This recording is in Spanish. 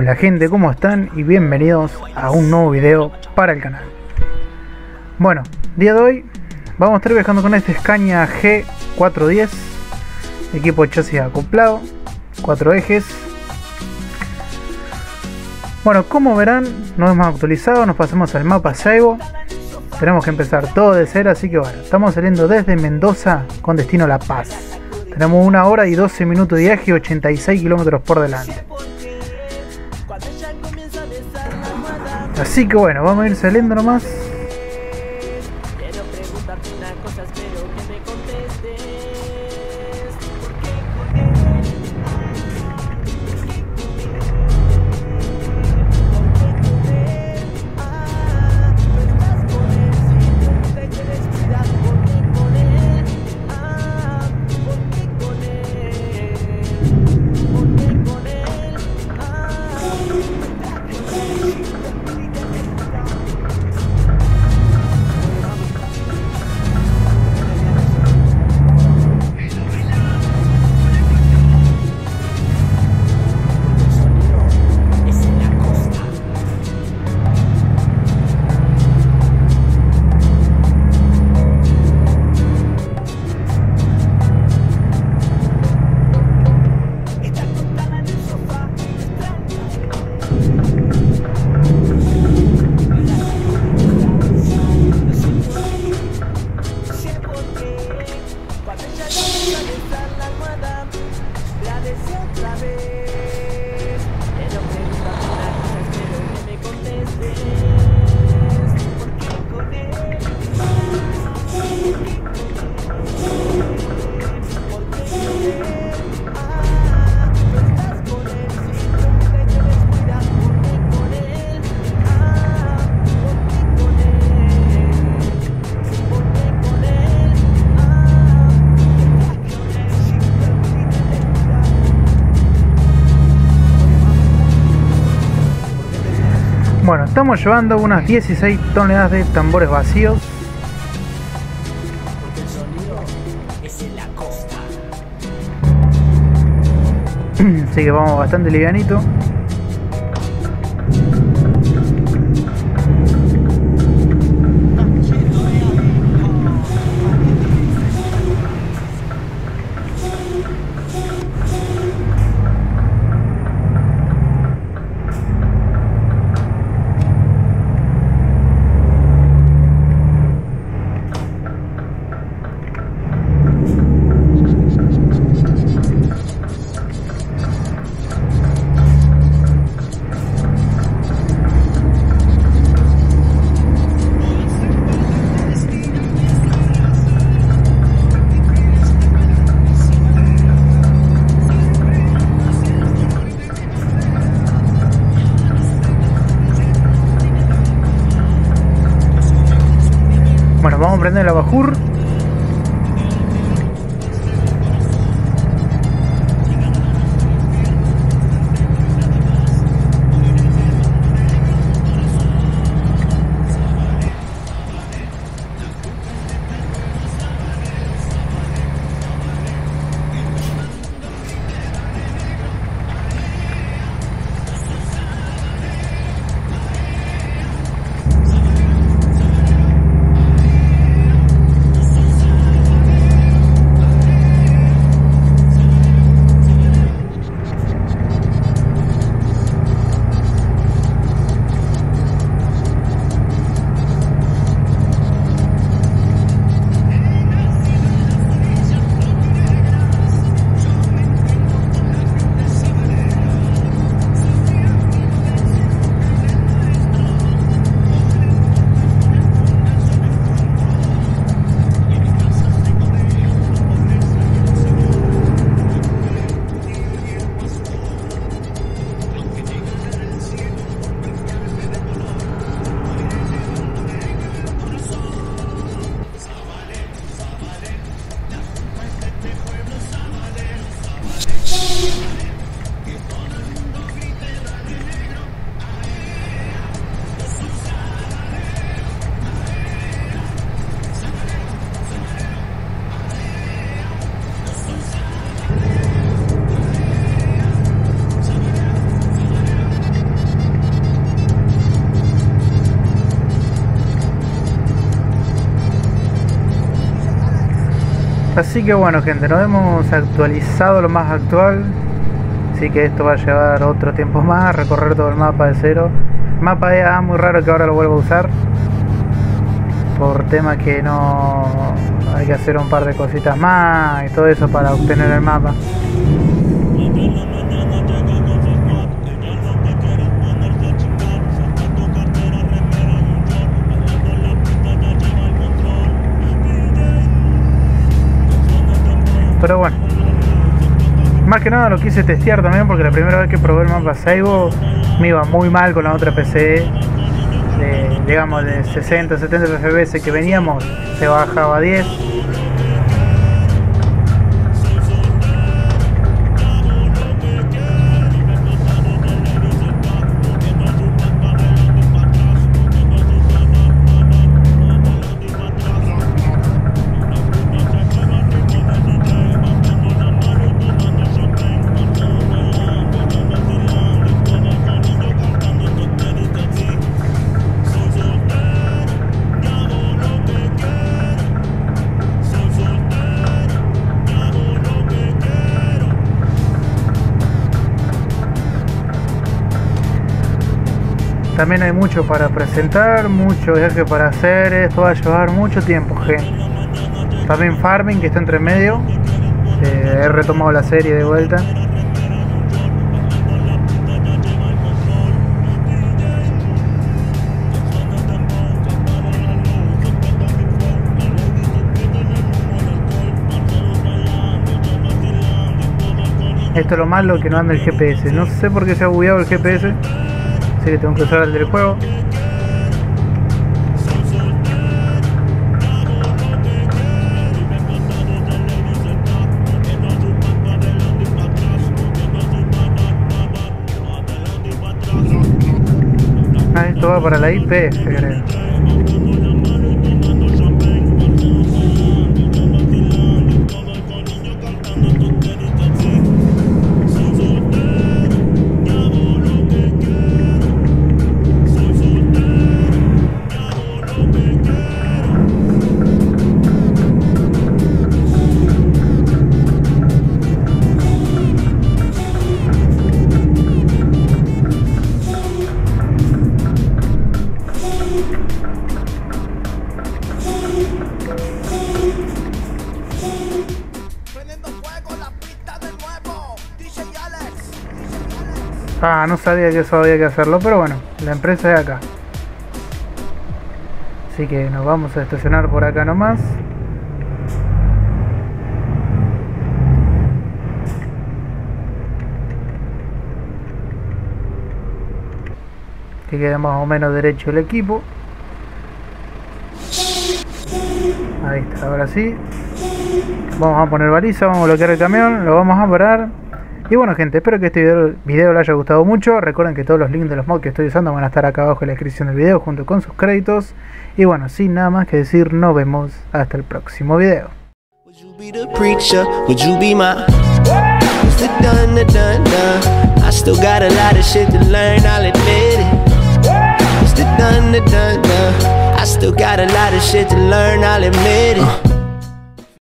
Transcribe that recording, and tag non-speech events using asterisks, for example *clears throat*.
Hola gente, ¿cómo están? Y bienvenidos a un nuevo video para el canal. Bueno, día de hoy vamos a estar viajando con este Scania G410, equipo de chasis acoplado, cuatro ejes. Bueno, como verán, nos hemos actualizado, nos pasamos al mapa Saibo. Tenemos que empezar todo de cero, así que bueno, estamos saliendo desde Mendoza con destino a La Paz. Tenemos una hora y 12 minutos de viaje y 86 kilómetros por delante. Así que bueno, vamos a ir saliendo nomás. Estamos llevando unas 16 toneladas de tambores vacíos. Porque el sonido es en la costa. *clears throat* Así que vamos bastante livianito. Bueno, vamos Así que bueno gente, nos hemos actualizado lo más actual. Así que esto va a llevar otro tiempo más, recorrer todo el mapa de cero. Mapa EA muy raro que ahora lo vuelva a usar. Por tema que no hay que hacer un par de cositas más y todo eso para obtener el mapa. Pero bueno. Más que nada lo quise testear también porque la primera vez que probé el mapa Saibo me iba muy mal con la otra PC. De, digamos de 60, 70 FPS que veníamos se bajaba a 10. También hay mucho para presentar, mucho viaje para hacer, esto va a llevar mucho tiempo, gente. También Farming, que está entre medio. Eh, he retomado la serie de vuelta. Esto es lo malo que no anda el GPS. No sé por qué se ha bugueado el GPS. Así que tengo que usar el del juego. Ah, esto va para la IPF, creo. Ah, no sabía que eso había que hacerlo, pero bueno, la empresa es acá. Así que nos vamos a estacionar por acá nomás. Que quede más o menos derecho el equipo. Ahí está, ahora sí. Vamos a poner baliza, vamos a bloquear el camión, lo vamos a parar. Y bueno gente, espero que este video, video les haya gustado mucho. Recuerden que todos los links de los mods que estoy usando van a estar acá abajo en la descripción del video junto con sus créditos. Y bueno, sin nada más que decir, nos vemos hasta el próximo video.